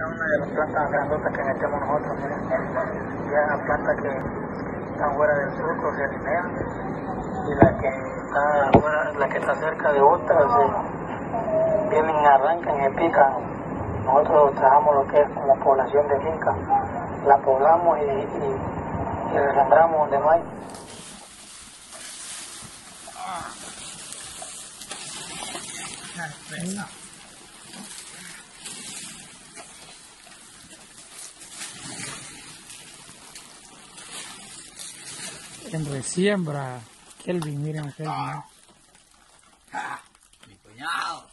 Una de las plantas grandotas que metemos nosotros, miren. Ya la planta que está fuera del surco se alinean y la que está fuera, la que está cerca de otras eh, vienen, arrancan y pican. Nosotros trabajamos lo que es como población de finca, la poblamos y, y, y resembramos donde no hay. Siembra, siembra. Kelvin, miren a Kelvin. Ah. Ah, mi cuñado.